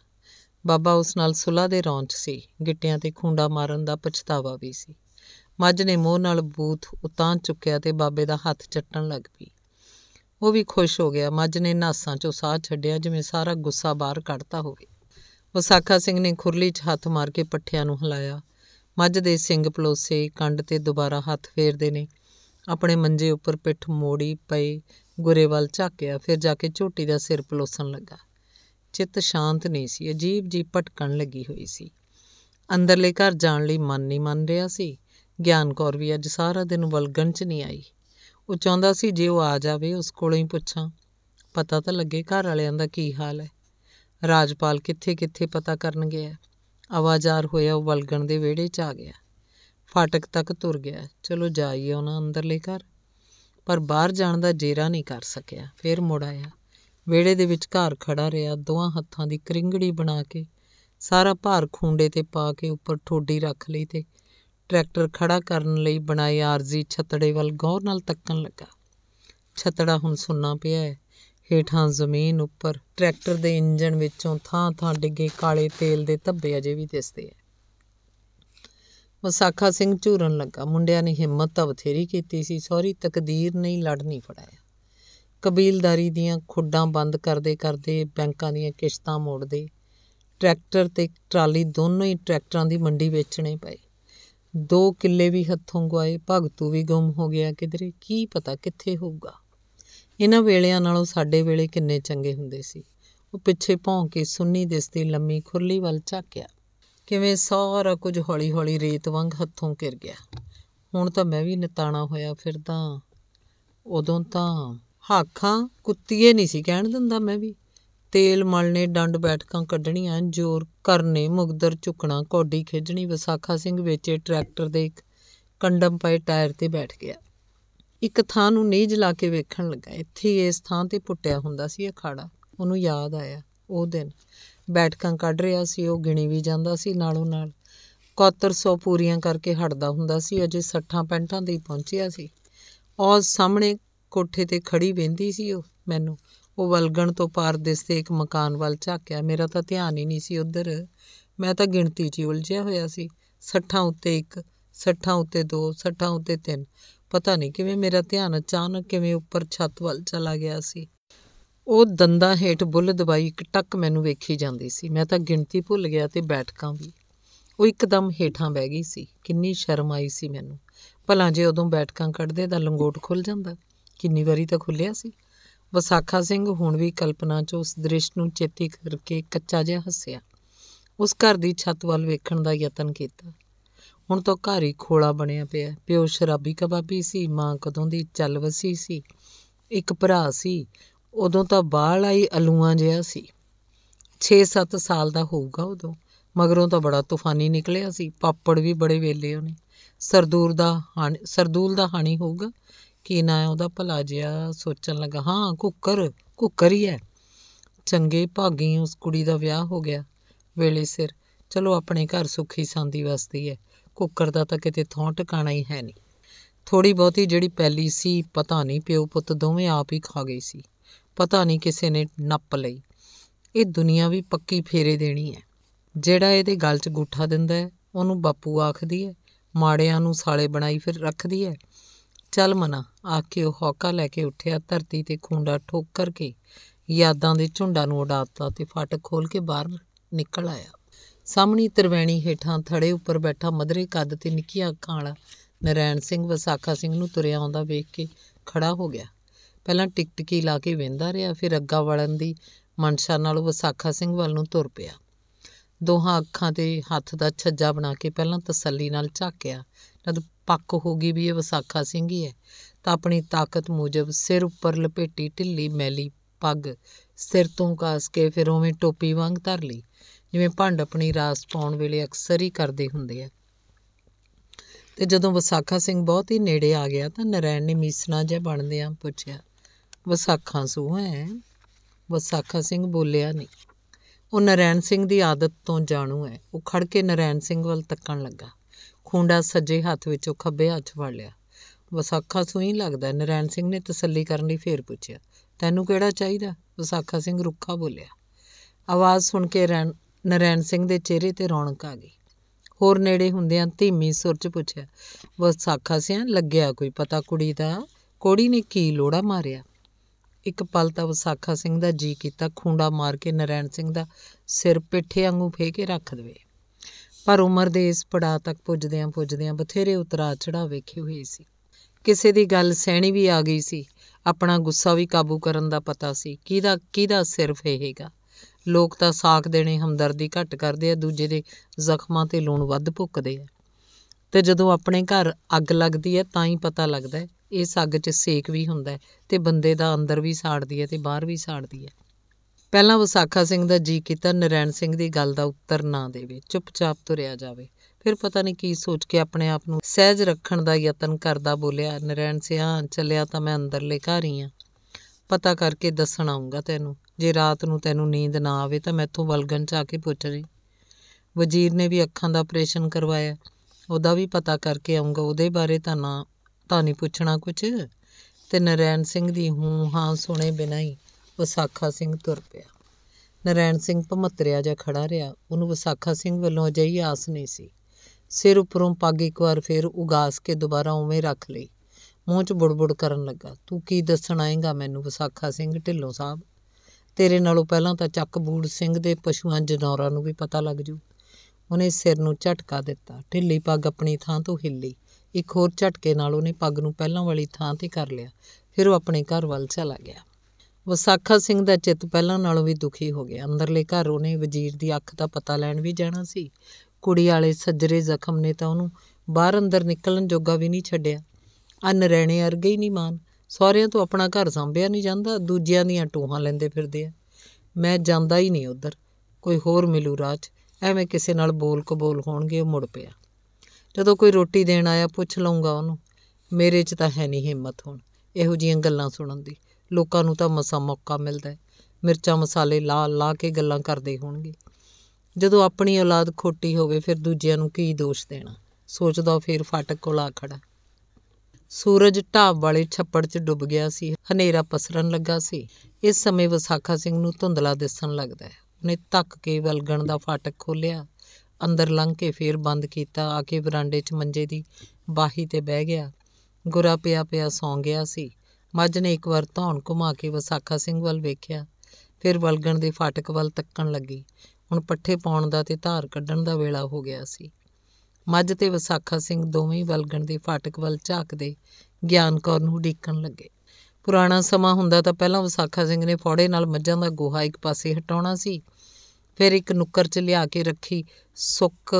ਬਾਬਾ ਉਸ ਨਾਲ ਸੁਲਾ ਦੇ ਰੌਂਚ ਸੀ। ਗਿੱਟਿਆਂ ਤੇ ਖੁੰਡਾ ਮਾਰਨ ਦਾ ਪਛਤਾਵਾ ਵੀ ਸੀ। ਮੱਝ ਨੇ ਮੋਹ ਨਾਲ ਬੂਥ ਉਤਾਂ ਚੁੱਕਿਆ ਤੇ ਬਾਬੇ ਦਾ ਹੱਥ ਚੱਟਣ ਲੱਗ ਪਈ। ਉਹ ਵੀ ਖੁਸ਼ ਹੋ ਗਿਆ। ਮੱਝ ਨੇ ਨਾਸਾਂ 'ਚੋਂ ਸਾਹ ਛੱਡਿਆ ਜਿਵੇਂ ਸਾਰਾ ਗੁੱਸਾ ਬਾਹਰ ਕੱਢਤਾ ਹੋਵੇ। ਵਿਸਾਖਾ ਸਿੰਘ ਨੇ ਖੁਰਲੀ 'ਚ ਹੱਥ ਮਾਰ ਕੇ ਪੱਠਿਆਂ ਨੂੰ ਹਿਲਾਇਆ। ਮੱਝ ਦੇ ਸਿੰਘ ਪਲੋਸੇ, ਕੰਡ ਤੇ ਦੁਬਾਰਾ ਹੱਥ ਫੇਰਦੇ ਨੇ। ਆਪਣੇ ਮੰਜੇ ਉੱਪਰ ਪਿੱਠ ਮੋੜੀ ਪਏ ਗੁਰੇ ਵੱਲ ਝਾਕਿਆ। ਫਿਰ ਜਾ ਕੇ ਝੋਟੀ ਦਾ ਸਿਰ ਪਲੋਸਣ ਲੱਗਾ। ਚਿੱਤ ਸ਼ਾਂਤ ਨਹੀਂ ਸੀ, ਅਜੀਬ ਜੀ ਭਟਕਣ ਲੱਗੀ ਹੋਈ ਸੀ। ਅੰਦਰਲੇ ਘਰ ਜਾਣ ਲਈ ਮਨ ਨਹੀਂ ਮੰਨ ਰਿਹਾ ਸੀ। ਗਿਆਨ ਕੌਰ ਵੀ ਅੱਜ ਸਾਰਾ ਦਿਨ ਵਲਗਣ 'ਚ ਨਹੀਂ ਆਈ। ਉਹ ਚਾਹੁੰਦਾ ਸੀ ਜੇ ਉਹ ਆ ਜਾਵੇ, ਉਸ ਕੋਲੋਂ ਹੀ ਪੁੱਛਾਂ, ਪਤਾ ਤਾਂ ਲੱਗੇ ਘਰ ਵਾਲਿਆਂ ਦਾ ਕੀ ਹਾਲ ਹੈ? ਰਾਜਪਾਲ ਕਿੱਥੇ ਕਿੱਥੇ ਪਤਾ ਕਰਨ ਗਿਆ? ਆਵਾਜ਼ਾਰ ਹੋਇਆ ਉਹ ਵਲਗਣ ਦੇ ਵਿਹੜੇ 'ਚ ਆ ਗਿਆ। ਫਾਟਕ ਤੱਕ ਤੁਰ ਗਿਆ, ਚਲੋ ਜਾਈਏ ਉਹਨਾਂ ਅੰਦਰਲੇ ਘਰ। ਪਰ ਬਾਹਰ ਜਾਣ ਦਾ ਜੇਰਾ ਨਹੀਂ ਕਰ ਸਕਿਆ, ਫਿਰ ਮੁੜ ਆਇਆ। ਵਿਹੜੇ ਦੇ ਵਿੱਚ ਘਰ ਖੜਾ ਰਿਹਾ, ਦੋਹਾਂ ਹੱਥਾਂ ਦੀ ਕਰਿੰਗੜੀ ਬਣਾ ਕੇ, ਸਾਰਾ ਭਾਰ ਖੁੰਡੇ ਤੇ ਪਾ ਕੇ ਉੱਪਰ ਠੋਡੀ ਰੱਖ ਲਈ ਤੇ ਟਰੈਕਟਰ ਖੜਾ ਕਰਨ ਲਈ ਬਣਾਏ ਆਰਜ਼ੀ ਛਤੜੇ ਵੱਲ ਗੌਰ ਨਾਲ ਤੱਕਣ ਲੱਗਾ। ਛਤੜਾ ਹੁਣ ਸੁੰਨਾ ਪਿਆ ਹੈ। ਹੇਠਾਂ ਜ਼ਮੀਨ ਉੱਪਰ ਟਰੈਕਟਰ ਦੇ ਇੰਜਣ ਵਿੱਚੋਂ ਥਾਂ-ਥਾਂ ਡਿੱਗੇ ਕਾਲੇ ਤੇਲ ਦੇ ਧੱਬੇ ਅਜੇ ਵੀ ਦਿਸਦੇ ਐ ਵਸਾਖਾ ਸਿੰਘ ਝੂਰਨ ਲੱਗਾ। ਮੁੰਡਿਆਂ ਨੇ ਹਿੰਮਤ ਤਾਂ ਬਥੇਰੀ ਕੀਤੀ ਸੀ, ਸੌਰੀ ਤਕਦੀਰ ਨਹੀਂ ਲੜ ਨਹੀਂ ਫੜਾਇਆ। ਕਬੀਲਦਾਰੀ ਦੀਆਂ ਖੁੱਡਾਂ ਬੰਦ ਕਰਦੇ ਕਰਦੇ ਬੈਂਕਾਂ ਦੀਆਂ ਕਿਸ਼ਤਾਂ ਮੋੜਦੇ। ਟਰੈਕਟਰ ਤੇ ਟਰਾਲੀ ਦੋਨੋਂ ਹੀ ਟਰੈਕਟਰਾਂ ਦੀ ਮੰਡੀ ਵੇਚਣੇ ਪਏ। ਦੋ ਕਿੱਲੇ ਵੀ ਹੱਥੋਂ ਗਵਾਏ ਭਗਤੂ ਵੀ ਗੁੰਮ ਹੋ ਗਿਆ ਕਿਧਰੇ। ਕੀ ਪਤਾ ਕਿੱਥੇ ਹੋਊਗਾ। ਇਹਨਾਂ ਵੇਲਿਆਂ ਨਾਲੋਂ ਸਾਡੇ ਵੇਲੇ ਕਿੰਨੇ ਚੰਗੇ ਹੁੰਦੇ ਸੀ। ਉਹ ਪਿੱਛੇ ਭੌਂ ਕੇ ਸੁੰਨੀ ਦਿਸਦੀ ਲੰਮੀ ਖੁਰਲੀ ਵੱਲ ਝਾਕਿਆ। ਕਿਵੇਂ ਸਾਰਾ ਕੁਝ ਹੌਲੀ-ਹੌਲੀ ਰੇਤ ਵਾਂਗ ਹੱਥੋਂ ਕਿਰ ਗਿਆ। ਹੁਣ ਤਾਂ ਮੈਂ ਵੀ ਨਤਾਣਾ ਹੋਇਆ ਫਿਰਦਾ। ਉਦੋਂ ਤਾਂ ਹਾਖਾਂ ਕੁੱਤੀਏ ਨਹੀਂ ਸੀ ਕਹਿਣ ਦਿੰਦਾ ਮੈਂ ਵੀ। ਤੇਲ ਮਲਨੇ ਡੰਡ ਬੈਠਕਾਂ ਕੱਢਣੀਆਂ, ਜ਼ੋਰ ਕਰਨੇ ਮੁਗਦਰ ਝੁਕਣਾ, ਕੌਡੀ ਖਿੱਚਣੀ ਵਿਸਾਖਾ ਸਿੰਘ ਵੇਚੇ ਟਰੈਕਟਰ ਦੇ ਇੱਕ ਕੰਡਮ ਪਏ ਟਾਇਰ ਤੇ ਬੈਠ ਗਿਆ। ਇੱਕ ਥਾਂ ਨੂੰ ਨੀਝ ਲਾ ਕੇ ਵੇਖਣ ਲੱਗਾ। ਇੱਥੇ ਇਸ ਥਾਂ ਤੇ ਪੁੱਟਿਆ ਹੁੰਦਾ ਸੀ ਅਖਾੜਾ ਉਹਨੂੰ ਯਾਦ ਆਇਆ। ਉਹ ਦਿਨ ਬੈਠਕਾਂ ਕੱਢ ਰਿਹਾ ਸੀ, ਉਹ ਗਿਣੀ ਵੀ ਜਾਂਦਾ ਸੀ, ਨਾਲੋਂ ਨਾਲ 7100 ਪੂਰੀਆਂ ਕਰਕੇ ਹਟਦਾ ਹੁੰਦਾ ਸੀ, ਅਜੇ 60 ਪੈਂਟਾਂ ਦੇ ਪਹੁੰਚਿਆ ਸੀ। ਔਰ ਸਾਹਮਣੇ ਕੋਠੇ ਤੇ ਖੜੀ ਵੇਂਦੀ ਸੀ ਉਹ ਮੈਨੂੰ। ਉਹ ਵਲਗਣ ਤੋਂ ਪਾਰ ਦਿਸਦੇ ਇੱਕ ਮਕਾਨ ਵੱਲ ਝਾਕਿਆ। ਮੇਰਾ ਤਾਂ ਧਿਆਨ ਹੀ ਨਹੀਂ ਸੀ ਉਧਰ। ਮੈਂ ਤਾਂ ਗਿਣਤੀ 'ਚ ਹੀ ਉਲਝਿਆ ਹੋਇਆ ਸੀ। 60 ਉੱਤੇ ਇੱਕ 60 ਉੱਤੇ ਦੋ 60 ਉੱਤੇ ਤਿੰਨ। ਪਤਾ ਨਹੀਂ ਕਿਵੇਂ ਮੇਰਾ ਧਿਆਨ ਅਚਾਨਕ ਕਿਵੇਂ ਉੱਪਰ ਛੱਤ ਵੱਲ ਚਲਾ ਗਿਆ ਸੀ। ਉਹ ਦੰਦਾਂ ਹੇਠ ਬੁੱਲ ਦਬਾਈ ਇੱਕ ਟੱਕ ਮੈਨੂੰ ਵੇਖੀ ਜਾਂਦੀ ਸੀ। ਮੈਂ ਤਾਂ ਗਿਣਤੀ ਭੁੱਲ ਗਿਆ ਤੇ ਬੈਠਕਾਂ ਵੀ। ਉਹ ਇੱਕਦਮ ਹੇਠਾਂ ਬਹਿ ਗਈ ਸੀ। ਕਿੰਨੀ ਸ਼ਰਮ ਆਈ ਸੀ ਮੈਨੂੰ। ਭਲਾ ਜੇ ਉਦੋਂ ਬੈਠਕਾਂ ਕੱਢਦੇ ਤਾਂ ਲੰਗੋਟ ਖੁੱਲ ਜਾਂਦਾ। ਕਿੰਨੀ ਵਾਰੀ ਤਾਂ ਖੁੱਲਿਆ ਸੀ। ਵਿਸਾਖਾ ਸਿੰਘ ਹੁਣ ਵੀ ਕਲਪਨਾ 'ਚ ਉਸ ਦ੍ਰਿਸ਼ ਨੂੰ ਚੇਤੀ ਕਰਕੇ ਕੱਚਾ ਜਿਹਾ ਹੱਸਿਆ। ਉਸ ਘਰ ਦੀ ਛੱਤ ਵੱਲ ਵੇਖਣ ਦਾ ਯਤਨ ਕੀਤਾ। ਹੁਣ ਤਾਂ ਘਰ ਹੀ ਖੋਲਾ ਬਣਿਆ ਪਿਆ ਪਿਓ ਸ਼ਰਾਬੀ ਕਬਾਬੀ ਸੀ, ਮਾਂ ਕਦੋਂ ਦੀ ਚੱਲ ਵਸੀ ਸੀ, ਇੱਕ ਭਰਾ ਸੀ, ਉਦੋਂ ਤਾਂ ਬਾਲ ਆਈ ਅਲੂਆਂ ਜਿਹਾ ਸੀ। 6-7 ਸਾਲ ਦਾ ਹੋਊਗਾ ਉਦੋਂ, ਮਗਰੋਂ ਤਾਂ ਬੜਾ ਤੂਫਾਨੀ ਨਿਕਲਿਆ ਸੀ, ਪਾਪੜ ਵੀ ਬੜੇ ਵੇਲੇ ਉਹਨੇ। ਸਰਦੂਰ ਦਾ ਹਾਣੀ, ਸਰਦੂਲ ਦਾ ਹਾਣੀ ਹੋਊਗਾ ਕੀ ਨਾ ਉਹਦਾ ਭਲਾ ਜਿਹਾ ਸੋਚਣ ਲੱਗਾ, ਹਾਂ, ਕੁੱਕਰ ਕੁੱਕਰ ਹੀ ਹੈ। ਚੰਗੇ ਭਾਗੀ ਉਸ ਕੁੜੀ ਦਾ ਵਿਆਹ ਹੋ ਗਿਆ ਵੇਲੇ ਸਿਰ। ਚਲੋ, ਆਪਣੇ ਘਰ ਸੁਖੀ ਸਾਂਦੀ ਵਸਦੀ ਹੈ। ਕੁੱਕਰ ਦਾ ਤਾਂ ਕਿਤੇ ਥੋਂ ਟਿਕਾਣਾ ਹੀ ਹੈ ਨਹੀਂ। ਥੋੜੀ ਬਹੁਤੀ ਜਿਹੜੀ ਪੈਲੀ ਸੀ, ਪਤਾ ਨਹੀਂ, ਪਿਓ ਪੁੱਤ ਦੋਵੇਂ ਆਪ ਹੀ ਖਾ ਗਈ ਸੀ। ਪਤਾ ਨਹੀਂ ਕਿਸੇ ਨੇ ਨੱਪ ਲਈ। ਇਹ ਦੁਨੀਆ ਵੀ ਪੱਕੀ ਫੇਰੇ ਦੇਣੀ ਹੈ। ਜਿਹੜਾ ਇਹਦੇ ਗਲ 'ਚ ਗੂਠਾ ਦਿੰਦਾ ਹੈ, ਉਹਨੂੰ ਬਾਪੂ ਆਖਦੀ ਹੈ, ਮਾੜਿਆਂ ਨੂੰ ਸਾਲੇ ਬਣਾਈ ਫਿਰ ਰੱਖਦੀ ਹੈ। ਚੱਲ ਮਨਾ, ਆਖ ਕੇ ਉਹ ਹੌਕਾ ਲੈ ਕੇ ਉੱਠਿਆ, ਧਰਤੀ ਤੇ ਖੂੰਡਾ ਠੋਕ ਕਰਕੇ ਯਾਦਾਂ ਦੇ ਝੁੰਡਾਂ ਨੂੰ ਉਡਾਤਾ ਤੇ ਫਾਟਕ ਖੋਲ ਕੇ ਬਾਹਰ ਨਿਕਲ ਆਇਆ। ਸਾਹਮਣੀ ਤਰਵੈਣੀ ਹੇਠਾਂ ਥੜੇ ਉੱਪਰ ਬੈਠਾ ਮਧਰੇ ਕੱਦ ਤੇ ਨਿੱਕੀਆਂ ਅੱਖਾਂ ਵਾਲਾ ਨਰੈਣ ਸਿੰਘ ਵਸਾਖਾ ਸਿੰਘ ਨੂੰ ਤੁਰਿਆ ਆਉਂਦਾ ਵੇਖ ਕੇ ਖੜਾ ਹੋ ਗਿਆ। ਪਹਿਲਾਂ ਟਿਕਟਕੀ ਲਾ ਕੇ ਵੇਂਦਾ ਰਿਹਾ, ਫਿਰ ਅੱਗਾ ਵੜਨ ਦੀ ਮਨਸ਼ਾ ਨਾਲ ਵਸਾਖਾ ਸਿੰਘ ਵੱਲ ਨੂੰ ਤੁਰ ਪਿਆ। ਦੋਹਾਂ ਅੱਖਾਂ ਤੇ ਹੱਥ ਦਾ ਛੱਜਾ ਬਣਾ ਕੇ ਪਹਿਲਾਂ ਤਸੱਲੀ ਨਾਲ ਝਾਕਿਆ, ਜਦ ਪੱਕ ਹੋ ਗਈ ਵੀ ਇਹ ਵਿਸਾਖਾ ਸਿੰਘ ਹੀ ਹੈ। ਤਾਂ ਆਪਣੀ ਤਾਕਤ ਮੁਜਬ ਸਿਰ ਉੱਪਰ ਲਪੇਟੀ ਢਿੱਲੀ ਮੈਲੀ ਪੱਗ ਸਿਰ ਤੋਂ ਕਾਸ ਕੇ ਫਿਰ ਉਵੇਂ ਟੋਪੀ ਵਾਂਗ ਧਰ ਲਈ, ਜਿਵੇਂ ਭੰਡ ਆਪਣੀ ਰਾਸ ਪਾਉਣ ਵੇਲੇ ਅਕਸਰ ਹੀ ਕਰਦੇ ਹੁੰਦੇ ਆ। ਤੇ ਜਦੋਂ ਵਿਸਾਖਾ ਸਿੰਘ ਬਹੁਤ ਹੀ ਨੇੜੇ ਆ ਗਿਆ ਤਾਂ ਨਰੈਣ ਨੇ ਮੀਸਣਾ ਜਿਹਾ ਬਣਦਿਆਂ ਪੁੱਛਿਆ, ਵਸਾਖਾ ਸੂ ਹੈ? ਵਿਸਾਖਾ ਸਿੰਘ ਬੋਲਿਆ ਨਹੀਂ। ਉਹ ਨਰੈਣ ਸਿੰਘ ਦੀ ਆਦਤ ਤੋਂ ਜਾਣੂ ਹੈ। ਉਹ ਖੜ ਕੇ ਨਰੈਣ ਸਿੰਘ ਵੱਲ ਤੱਕਣ ਲੱਗਾ। ਖੂੰਡਾ ਸੱਜੇ ਹੱਥ ਵਿੱਚੋਂ ਖੱਬੇ ਹੱਥ ਫੜ ਲਿਆ। ਵਿਸਾਖਾ ਸੂਈ ਲੱਗਦਾ, ਨਰੈਣ ਸਿੰਘ ਨੇ ਤਸੱਲੀ ਕਰਨ ਲਈ ਫੇਰ ਪੁੱਛਿਆ, ਤੈਨੂੰ ਕਿਹੜਾ ਚਾਹੀਦਾ? ਵਿਸਾਖਾ ਸਿੰਘ ਰੁੱਖਾ ਬੋਲਿਆ, ਆਵਾਜ਼ ਸੁਣ ਕੇ ਨਰੈਣ ਸਿੰਘ ਦੇ ਚਿਹਰੇ ਤੇ ਰੌਣਕ ਆ ਗਈ। ਹੋਰ ਨੇੜੇ ਹੁੰਦਿਆਂ ਧੀਮੀ ਸੁਰ 'ਚ ਪੁੱਛਿਆ, ਵਿਸਾਖਾ ਸਿਆਂ, ਲੱਗਿਆ ਕੋਈ ਪਤਾ ਕੁੜੀ ਦਾ? ਕੋੜੀ ਨੇ ਕੀ ਲੋੜਾ ਮਾਰਿਆ? ਇੱਕ ਪਲ ਤਾਂ ਵਿਸਾਖਾ ਸਿੰਘ ਦਾ ਜੀ ਕੀਤਾ ਖੂੰਡਾ ਮਾਰ ਕੇ ਨਰੈਣ ਸਿੰਘ ਦਾ ਸਿਰ ਪਿੱਠੇ ਵਾਂਗੂ ਫੇ ਕੇ ਰੱਖ ਦੇਵੇ। ਪਰ ਉਮਰ ਦੇ ਇਸ ਪੜਾਅ ਤੱਕ ਪੁੱਜਦਿਆਂ ਪੁੱਜਦਿਆਂ ਬਥੇਰੇ ਉਤਰਾ ਚੜਾ ਵੇਖੇ ਹੋਏ ਸੀ। ਕਿਸੇ ਦੀ ਗੱਲ ਸਹਿਣੀ ਵੀ ਆ ਗਈ ਸੀ। ਆਪਣਾ ਗੁੱਸਾ ਵੀ ਕਾਬੂ ਕਰਨ ਦਾ ਪਤਾ ਸੀ। ਕਿਹਦਾ ਕਿਹਦਾ ਸਿਰ ਫੇਹੇਗਾ ਲੋਕ ਤਾਂ ਸਾਖ ਦੇਣੇ ਹਮਦਰਦੀ ਘੱਟ ਕਰਦੇ ਆ, ਦੂਜੇ ਦੇ ਜ਼ਖਮਾਂ ਤੇ ਲੂਣ ਵੱਧ ਭੁੱਕਦੇ ਆ। ਤੇ ਜਦੋਂ ਆਪਣੇ ਘਰ ਅੱਗ ਲੱਗਦੀ ਹੈ, ਤਾਂ ਹੀ ਪਤਾ ਲੱਗਦਾ ਹੈ ਇਸ ਅੱਗ 'ਚ ਸੇਕ ਵੀ ਹੁੰਦਾ ਤੇ ਬੰਦੇ ਦਾ ਅੰਦਰ ਵੀ ਸਾੜਦੀ ਹੈ ਤੇ ਬਾਹਰ ਵੀ ਸਾੜਦੀ ਹੈ। ਪਹਿਲਾਂ ਵਿਸਾਖਾ ਸਿੰਘ ਦਾ ਜੀ ਕੀਤਾ, ਨਰੈਣ ਸਿੰਘ ਦੀ ਗੱਲ ਦਾ ਉੱਤਰ ਨਾ ਦੇਵੇ, ਚੁੱਪਚਾਪ ਤੁਰਿਆ ਜਾਵੇ। ਫਿਰ ਪਤਾ ਨਹੀਂ ਕੀ ਸੋਚ ਕੇ ਆਪਣੇ ਆਪ ਨੂੰ ਸਹਿਜ ਰੱਖਣ ਦਾ ਯਤਨ ਕਰਦਾ ਬੋਲਿਆ, ਨਰੈਣ ਸਿਆ, ਚੱਲਿਆ ਤਾਂ ਮੈਂ ਅੰਦਰਲੇ ਘਰ ਹੀ ਆ। ਪਤਾ ਕਰਕੇ ਦੱਸਣ ਆਉਂਗਾ ਤੈਨੂੰ, ਜੇ ਰਾਤ ਨੂੰ ਤੈਨੂੰ ਨੀਂਦ ਨਾ ਆਵੇ ਤਾਂ ਮੈਥੋਂ ਵਲਗਣ ਚ ਆ ਕੇ ਪੁੱਛ ਰਹੀ ਵਜ਼ੀਰ ਨੇ ਵੀ ਅੱਖਾਂ ਦਾ ਆਪਰੇਸ਼ਨ ਕਰਵਾਇਆ। ਉਹਦਾ ਵੀ ਪਤਾ ਕਰਕੇ ਆਉਂਗਾ ਉਹਦੇ ਬਾਰੇ ਤਾਂ ਨਾ, ਤਾਂ ਨਹੀਂ ਪੁੱਛਣਾ ਕੁਝ ਤੇ ਨਰੈਣ ਸਿੰਘ ਦੀ ਹੂੰ ਹਾਂ ਸੁਣੇ ਬਿਨਾਂ ਹੀ ਵਿਸਾਖਾ ਸਿੰਘ ਤੁਰ ਪਿਆ। ਨਰੈਣ ਸਿੰਘ ਭਮਤਰਿਆ ਜਾ ਖੜਾ ਰਿਹਾ। ਉਹਨੂੰ ਵਿਸਾਖਾ ਸਿੰਘ ਵੱਲੋਂ ਅਜਿਹੀ ਆਸ ਨਹੀਂ ਸੀ। ਸਿਰ ਉੱਪਰੋਂ ਪੱਗ ਇੱਕ ਵਾਰ ਫੇਰ ਉਗਾਸ ਕੇ ਦੁਬਾਰਾ ਉਵੇਂ ਰੱਖ ਲਈ। ਮੂੰਹ 'ਚ ਬੁੜਬੁੜ ਕਰਨ ਲੱਗਾ। ਤੂੰ ਕੀ ਦੱਸਣ ਆਏਗਾ ਮੈਨੂੰ ਵਿਸਾਖਾ ਸਿੰਘ ਢਿੱਲੋਂ ਸਾਹਿਬ? ਤੇਰੇ ਨਾਲੋਂ ਪਹਿਲਾਂ ਤਾਂ ਚੱਕ ਬੂੜ ਸਿੰਘ ਦੇ ਪਸ਼ੂਆਂ ਜਨੌਰਾਂ ਨੂੰ ਵੀ ਪਤਾ ਲੱਗ ਜੂ। ਉਹਨੇ ਸਿਰ ਨੂੰ ਝਟਕਾ ਦਿੱਤਾ। ਢਿੱਲੀ ਪੱਗ ਆਪਣੀ ਥਾਂ ਤੋਂ ਹਿੱਲੀ ਇੱਕ ਹੋਰ ਝਟਕੇ ਨਾਲ ਉਹਨੇ ਪੱਗ ਨੂੰ ਪਹਿਲਾਂ ਵਾਲੀ ਥਾਂ ਤੇ ਕਰ ਲਿਆ। ਫਿਰ ਉਹ ਆਪਣੇ ਘਰ ਵੱਲ ਚਲਾ ਗਿਆ। ਵਿਸਾਖਾ ਸਿੰਘ ਦਾ ਚਿੱਤ ਪਹਿਲਾਂ ਨਾਲੋਂ ਵੀ ਦੁਖੀ ਹੋ ਗਿਆ। ਅੰਦਰਲੇ ਘਰ ਉਹਨੇ ਵਜ਼ੀਰ ਦੀ ਅੱਖ ਦਾ ਪਤਾ ਲੈਣ ਵੀ ਜਾਣਾ ਸੀ। ਕੁੜੀ ਵਾਲੇ ਸੱਜਰੇ ਜ਼ਖਮ ਨੇ ਤਾਂ ਉਹਨੂੰ ਬਾਹਰ ਅੰਦਰ ਨਿਕਲਣ ਜੋਗਾ ਵੀ ਨਹੀਂ ਛੱਡਿਆ। ਅੰਨ ਰਹਿਣੇ ਅਰਗੇ ਹੀ ਨਹੀਂ ਮਾਨ। ਸਹੁਰਿਆਂ ਤੋਂ ਆਪਣਾ ਘਰ ਸੰਭਿਆ ਨਹੀਂ ਜਾਂਦਾ, ਦੂਜਿਆਂ ਦੀਆਂ ਟੂਹਾਂ ਲੈਂਦੇ ਫਿਰਦੇ ਆ। ਮੈਂ ਜਾਂਦਾ ਹੀ ਨਹੀਂ ਉਧਰ। ਕੋਈ ਹੋਰ ਮਿਲੂ ਰਾਜ ਐਵੇਂ ਕਿਸੇ ਨਾਲ ਬੋਲ ਕਬੋਲ ਹੋਣਗੇ, ਉਹ ਮੁੜ ਪਿਆ। ਜਦੋਂ ਕੋਈ ਰੋਟੀ ਦੇਣ ਆਇਆ, ਪੁੱਛ ਲਊਂਗਾ ਉਹਨੂੰ। ਮੇਰੇ 'ਚ ਤਾਂ ਹੈ ਨਹੀਂ ਹਿੰਮਤ ਹੁਣ, ਇਹੋ ਜੀਆਂ ਗੱਲਾਂ ਸੁਣਨ ਦੀ। ਲੋਕਾਂ ਨੂੰ ਤਾਂ ਮਸਾ ਮੌਕਾ ਮਿਲਦਾ ਹੈ। ਮਿਰਚਾਂ ਮਸਾਲੇ ਲਾ ਲਾ ਕੇ ਗੱਲਾਂ ਕਰਦੇ ਹੋਣਗੇ। ਜਦੋਂ ਆਪਣੀ ਔਲਾਦ ਖੋਟੀ ਹੋਵੇ, ਫਿਰ ਦੂਜਿਆਂ ਨੂੰ ਕੀ ਦੋਸ਼ ਦੇਣਾ? ਸੋਚਦਾ ਫਿਰ ਫਾਟਕ ਕੋਲ ਆ ਖੜਾ। ਸੂਰਜ ਢਾਬ ਵਾਲੇ ਛੱਪੜ 'ਚ ਡੁੱਬ ਗਿਆ ਸੀ। ਹਨੇਰਾ ਪਸਰਨ ਲੱਗਾ ਸੀ। ਇਸ ਸਮੇਂ ਵਿਸਾਖਾ ਸਿੰਘ ਨੂੰ ਧੁੰਦਲਾ ਦਿਸਣ ਲੱਗਦਾ ਹੈ। ਉਹਨੇ ਧੱਕ ਕੇ ਵਲਗਣ ਦਾ ਫਾਟਕ ਖੋਲ੍ਹਿਆ। ਅੰਦਰ ਲੰਘ ਕੇ ਫੇਰ ਬੰਦ ਕੀਤਾ। ਆ ਕੇ ਵਰਾਂਡੇ 'ਚ ਮੰਜੇ ਦੀ ਬਾਹੀ ਤੇ ਬਹਿ ਗਿਆ। ਗੁਰਾ ਪਿਆ ਪਿਆ ਸੌਂ ਗਿਆ ਸੀ। ਮੱਝ ਨੇ ਇੱਕ ਵਾਰ ਧੌਣ ਘੁਮਾ ਕੇ ਵਿਸਾਖਾ ਸਿੰਘ ਵੱਲ ਵੇਖਿਆ। ਫਿਰ ਵਲਗਣ ਦੇ ਫਾਟਕ ਵੱਲ ਤੱਕਣ ਲੱਗੀ। ਹੁਣ ਪੱਠੇ ਪਾਉਣ ਦਾ ਤੇ ਧਾਰ ਕੱਢਣ ਦਾ ਵੇਲਾ ਹੋ ਗਿਆ ਸੀ। ਮੱਝ ਤੇ ਵਿਸਾਖਾ ਸਿੰਘ ਦੋਵੇਂ ਵਲਗਣ ਦੇ ਫਾਟਕ ਵੱਲ ਝਾਕਦੇ ਗਿਆਨ ਕੌਰ ਨੂੰ ਢੀਕਣ ਲੱਗੇ। ਪੁਰਾਣਾ ਸਮਾਂ ਹੁੰਦਾ ਤਾਂ ਪਹਿਲਾਂ ਵਿਸਾਖਾ ਸਿੰਘ ਨੇ ਫੌੜੇ ਨਾਲ ਮੱਝਾਂ ਦਾ ਗੋਹਾ ਇੱਕ ਪਾਸੇ ਹਟਾਉਣਾ ਸੀ। ਫਿਰ ਇੱਕ ਨੁੱਕਰ 'ਚ ਲਿਆ ਕੇ ਰੱਖੀ ਸੁੱਕ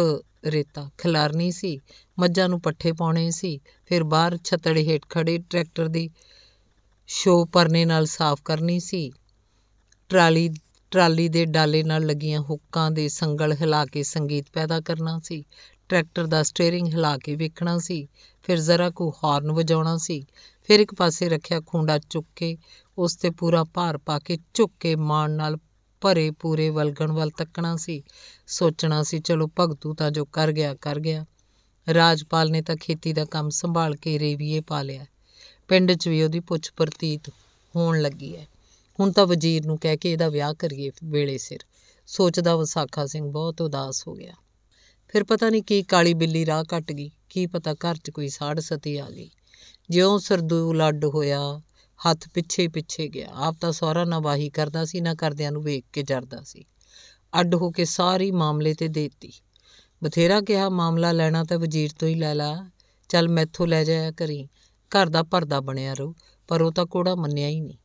ਰੇਤਾ, ਖਿਲਾਰਨੀ ਸੀ। ਮੱਝਾਂ ਨੂੰ ਪੱਠੇ ਪਾਉਣੇ ਸੀ। ਫਿਰ ਬਾਹਰ ਛਤੜੇ ਹੇਠ ਖੜੇ ਟਰੈਕਟਰ ਦੀ ਸ਼ੋ ਪਰਨੇ ਨਾਲ ਸਾਫ਼ ਕਰਨੀ ਸੀ। ਟਰਾਲੀ ਟਰਾਲੀ ਦੇ ਡਾਲੇ ਨਾਲ ਲੱਗੀਆਂ ਹੁੱਕਾਂ ਦੇ ਸੰਗਲ ਹਿਲਾ ਕੇ ਸੰਗੀਤ ਪੈਦਾ ਕਰਨਾ ਸੀ। ਟਰੈਕਟਰ ਦਾ ਸਟੀਅਰਿੰਗ ਹਿਲਾ ਕੇ ਵੇਖਣਾ ਸੀ। ਫਿਰ ਜ਼ਰਾ ਕੁ ਹਾਰਨ ਵਜਾਉਣਾ ਸੀ। ਫਿਰ ਇੱਕ ਪਾਸੇ ਰੱਖਿਆ ਖੁੰਡਾ ਚੁੱਕ ਕੇ, ਉਸ ਤੇ ਪੂਰਾ ਭਾਰ ਪਾ ਕੇ ਝੁੱਕ ਕੇ ਮਾਣ ਨਾਲ ਭਰੇ ਪੂਰੇ ਵਲਗਣ ਵੱਲ ਤੱਕਣਾ ਸੀ। ਸੋਚਣਾ ਸੀ, ਚਲੋ ਭਗਤੂ ਤਾਂ ਜੋ ਕਰ ਗਿਆ ਕਰ ਗਿਆ। ਰਾਜਪਾਲ ਨੇ ਤਾਂ ਖੇਤੀ ਦਾ ਕੰਮ ਸੰਭਾਲ ਕੇ ਰੇਵੀਏ ਪਾ ਲਿਆ। ਪਿੰਡ 'ਚ ਵੀ ਉਹਦੀ ਪੁੱਛ ਪ੍ਰਤੀਤ ਹੋਣ ਲੱਗੀ ਹੈ। ਹੁਣ ਤਾਂ ਵਜ਼ੀਰ ਨੂੰ ਕਹਿ ਕੇ ਇਹਦਾ ਵਿਆਹ ਕਰੀਏ ਵੇਲੇ ਸਿਰ। ਸੋਚਦਾ ਵਿਸਾਖਾ ਸਿੰਘ ਬਹੁਤ ਉਦਾਸ ਹੋ ਗਿਆ। ਫਿਰ ਪਤਾ ਨਹੀਂ ਕੀ ਕਾਲੀ ਬਿੱਲੀ ਰਾਹ ਕੱਟ ਗਈ, ਕੀ ਪਤਾ ਘਰ 'ਚ ਕੋਈ ਸਾੜ ਸਤੀ ਆ ਗਈ। ਜਿਉਂ ਸਰਦੂਲ ਅੱਡ ਹੋਇਆ, ਹੱਥ ਪਿੱਛੇ ਪਿੱਛੇ ਗਿਆ। ਆਪ ਤਾਂ ਸਹੁਰਾ ਨਾ ਵਾਹੀ ਕਰਦਾ ਸੀ, ਨਾ ਕਰਦਿਆਂ ਨੂੰ ਵੇਖ ਕੇ ਜਰਦਾ ਸੀ। ਅੱਡ ਹੋ ਕੇ ਸਾਰੀ ਮਾਮਲੇ ਤੇ ਦੇਤੀ। ਬਥੇਰਾ ਕਿਹਾ, ਮਾਮਲਾ ਲੈਣਾ ਤਾਂ ਵਜ਼ੀਰ ਤੋਂ ਹੀ ਲੈ ਲਾ। ਚੱਲ ਮੈਥੋਂ ਲੈ ਜਾਇਆ ਕਰੀ। ਘਰ ਦਾ ਭਰਦਾ ਬਣਿਆ ਰਹੂ, ਪਰ ਉਹ ਤਾਂ ਕੋੜਾ ਮੰਨਿਆ ਹੀ ਨਹੀਂ।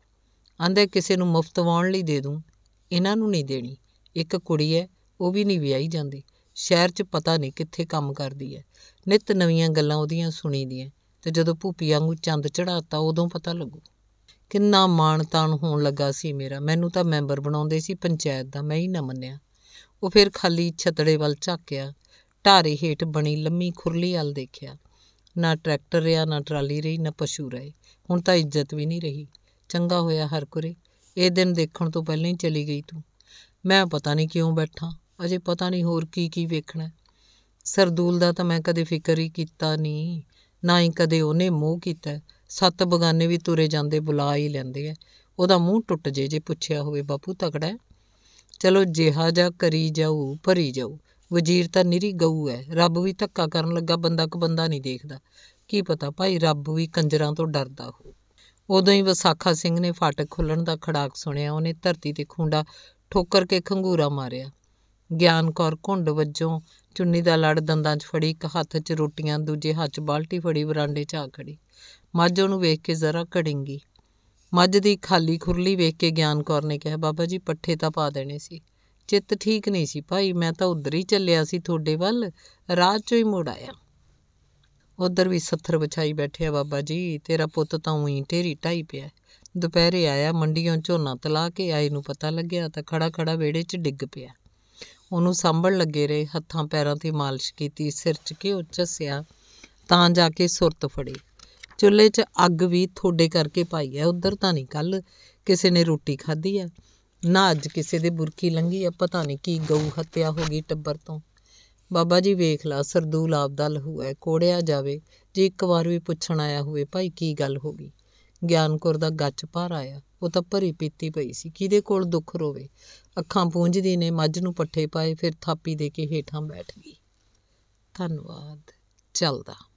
ਆਂਦੇ ਕਿਸੇ ਨੂੰ ਮੁਫਤ ਵਾਉਣ ਲਈ ਦੇ ਦੂੰ, ਇਹਨਾਂ ਨੂੰ ਨਹੀਂ ਦੇਣੀ। ਇੱਕ ਕੁੜੀ ਹੈ ਉਹ ਵੀ ਨਹੀਂ ਵਿਆਹੀ ਜਾਂਦੀ। ਸ਼ਹਿਰ 'ਚ ਪਤਾ ਨਹੀਂ ਕਿੱਥੇ ਕੰਮ ਕਰਦੀ ਹੈ ਨਿਤ ਨਵੀਆਂ ਗੱਲਾਂ ਉਹਦੀਆਂ ਸੁਣੀਦੀਆਂ, ਤੇ ਜਦੋਂ ਭੂਪੀ ਵਾਂਗੂ ਚੰਦ ਚੜਾਤਾ ਉਦੋਂ ਪਤਾ ਲੱਗੂ। ਕਿੰਨਾ ਮਾਣ ਤਾਣ ਹੋਣ ਲੱਗਾ ਸੀ ਮੇਰਾ। ਮੈਨੂੰ ਤਾਂ ਮੈਂਬਰ ਬਣਾਉਂਦੇ ਸੀ ਪੰਚਾਇਤ ਦਾ, ਮੈਂ ਹੀ ਨਾ ਮੰਨਿਆ। ਉਹ ਫਿਰ ਖਾਲੀ ਛਤੜੇ ਵੱਲ ਝਾਕਿਆ, ਢਾਰੇ ਹੇਠ ਬਣੀ ਲੰਮੀ ਖੁਰਲੀ ਵੱਲ ਦੇਖਿਆ। ਨਾ ਟਰੈਕਟਰ ਰਿਹਾ, ਨਾ ਟਰਾਲੀ ਰਹੀ, ਨਾ ਪਸ਼ੂ ਰਹੇ। ਹੁਣ ਤਾਂ ਇੱਜ਼ਤ ਵੀ ਨਹੀਂ ਰਹੀ। ਚੰਗਾ ਹੋਇਆ ਹਰਕੁਰੇ ਇਹ ਦਿਨ ਦੇਖਣ ਤੋਂ ਪਹਿਲਾਂ ਹੀ ਚਲੀ ਗਈ ਤੂੰ। ਮੈਂ ਪਤਾ ਨਹੀਂ ਕਿਉਂ ਬੈਠਾ। ਅਜੇ ਪਤਾ ਨਹੀਂ ਹੋਰ ਕੀ ਕੀ ਵੇਖਣਾ। ਸਰਦੂਲ ਦਾ ਤਾਂ ਮੈਂ ਕਦੇ ਫਿਕਰ ਹੀ ਕੀਤਾ ਨਹੀਂ। ਨਾ ਹੀ ਕਦੇ ਉਹਨੇ ਮੂੰਹ ਕੀਤਾ। ਸੱਤ ਬਗਾਨੇ ਵੀ ਤੁਰੇ ਜਾਂਦੇ, ਬੁਲਾ ਹੀ ਲੈਂਦੇ ਐ ਉਹਦਾ ਮੂੰਹ ਟੁੱਟ ਜੇ ਜੇ ਪੁੱਛਿਆ ਹੋਵੇ, ਬਾਪੂ ਤਕੜਾ ਹੈ? ਚਲੋ, ਜਿਹਾ ਜਾ ਕਰੀ ਜਾਊ, ਭਰੀ ਜਾਊ। ਵਜ਼ੀਰ ਤਾਂ ਨਿਰੀ ਗਊ ਹੈ। ਰੱਬ ਵੀ ਧੱਕਾ ਕਰਨ ਲੱਗਾ, ਬੰਦਾ ਕ ਬੰਦਾ ਨਹੀਂ ਦੇਖਦਾ। ਕੀ ਪਤਾ ਭਾਈ ਰੱਬ ਵੀ ਕੰਜਰਾਂ ਤੋਂ ਡਰਦਾ ਹੋ ਉਦੋਂ ਹੀ ਵਿਸਾਖਾ ਸਿੰਘ ਨੇ ਫਾਟਕ ਖੁੱਲਣ ਦਾ ਖੜਾਕ ਸੁਣਿਆ। ਉਹਨੇ ਧਰਤੀ ਤੇ ਖੁੰਡਾ ਠੋਕਰ ਕੇ ਖੰਗੂਰਾ ਮਾਰਿਆ। ਗਿਆਨ ਕੌਰ ਘੁੰਡ ਵੱਜੋਂ ਚੁੰਨੀ ਦਾ ਲੜ ਦੰਦਾਂ 'ਚ ਫੜੀ, ਇੱਕ ਹੱਥ 'ਚ ਰੋਟੀਆਂ, ਦੂਜੇ ਹੱਥ 'ਚ ਬਾਲਟੀ ਫੜੀ, ਵਰਾਂਡੇ 'ਚ ਆ ਖੜੀ। ਮੱਝ ਉਹਨੂੰ ਵੇਖ ਕੇ ਜ਼ਰਾ ਘੜਿੰਗੀ। ਮੱਝ ਦੀ ਖਾਲੀ ਖੁਰਲੀ ਵੇਖ ਕੇ ਗਿਆਨ ਕੌਰ ਨੇ ਕਿਹਾ, ਬਾਬਾ ਜੀ, ਪੱਠੇ ਤਾਂ ਪਾ ਦੇਣੇ ਸੀ। ਚਿੱਤ ਠੀਕ ਨਹੀਂ ਸੀ। ਭਾਈ, ਮੈਂ ਤਾਂ ਉਧਰ ਹੀ ਚੱਲਿਆ ਸੀ ਤੁਹਾਡੇ ਵੱਲ। ਰਾਹ 'ਚੋਂ ਹੀ ਮੁੜ ਆਇਆ। ਉਧਰ ਵੀ ਸੱਥਰ ਵਿਛਾਈ ਬੈਠਿਆ ਬਾਬਾ ਜੀ। ਤੇਰਾ ਪੁੱਤ ਤਾਂ ਉਹੀ ਢੇਰੀ ਢਾਈ ਪਿਆ। ਦੁਪਹਿਰੇ ਆਇਆ ਮੰਡੀੋਂ ਝੋਨਾ ਤਲਾ ਕੇ ਆਏ ਨੂੰ ਪਤਾ ਲੱਗਿਆ ਤਾਂ ਖੜਾ ਖੜਾ ਵਿਹੜੇ 'ਚ ਡਿੱਗ ਪਿਆ। ਉਹਨੂੰ ਸਾਂਭਣ ਲੱਗੇ ਰਹੇ, ਹੱਥਾਂ ਪੈਰਾਂ ਤੇ ਮਾਲਿਸ਼ ਕੀਤੀ, ਸਿਰ 'ਚ ਘਿਓ ਝੱਸਿਆ ਤਾਂ ਜਾ ਕੇ ਸੁਰਤ ਫੜੀ। ਚੁੱਲ੍ਹੇ 'ਚ ਅੱਗ ਵੀ ਥੋੜੇ ਕਰਕੇ ਪਾਈ ਐ ਉਧਰ ਤਾਂ ਨਹੀਂ। ਕੱਲ ਕਿਸੇ ਨੇ ਰੋਟੀ ਖਾਧੀ ਐ ਨਾ ਅੱਜ ਕਿਸੇ ਦੇ ਬੁਰਕੀ ਲੰਗੀ ਆ, ਪਤਾ ਨਹੀਂ ਕੀ ਗਊ ਹੱਤਿਆ ਹੋ ਗਈ ਟੱਬਰ ਤੋਂ। ਬਾਬਾ ਜੀ ਵੇਖ ਲਾ, ਸਰਦੂਲ ਆਪਦਾ ਲਹੂ ਐ, ਕੋੜਿਆ ਜਾਵੇ, ਜੇ ਇੱਕ ਵਾਰ ਵੀ ਪੁੱਛਣ ਆਇਆ ਹੋਵੇ, ਭਾਈ ਕੀ ਗੱਲ ਹੋ ਗਈ? ਗਿਆਨਕੌਰ ਦਾ ਗੱਚ ਭਾਰ ਆਇਆ, ਉਹ ਤਾਂ ਭਰੀ ਪੀਤੀ ਪਈ ਸੀ, ਕਿਹਦੇ ਕੋਲ ਦੁੱਖ ਰੋਵੇ? ਅੱਖਾਂ ਪੂੰਝਦੀ ਨੇ, ਮੱਝ ਨੂੰ ਪੱਠੇ ਪਾਏ, ਫਿਰ ਥਾਪੀ ਦੇ ਕੇ ਹੇਠਾਂ ਬੈਠ ਗਈ। ਧੰਨਵਾਦ, ਚੱਲਦਾ।